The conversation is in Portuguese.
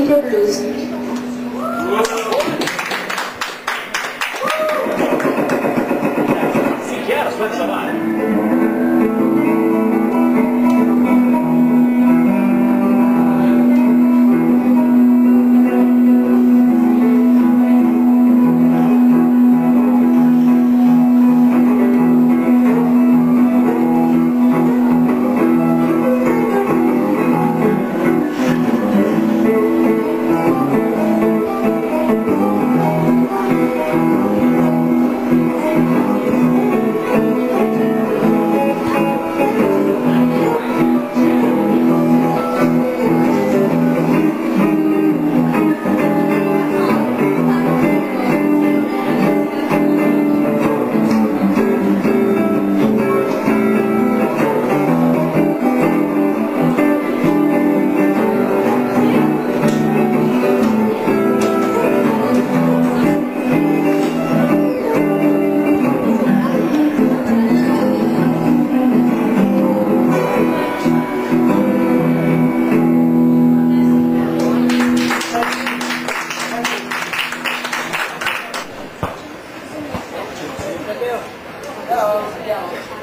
Winter Blues. Si chiaro, aspetta, vai. No, no.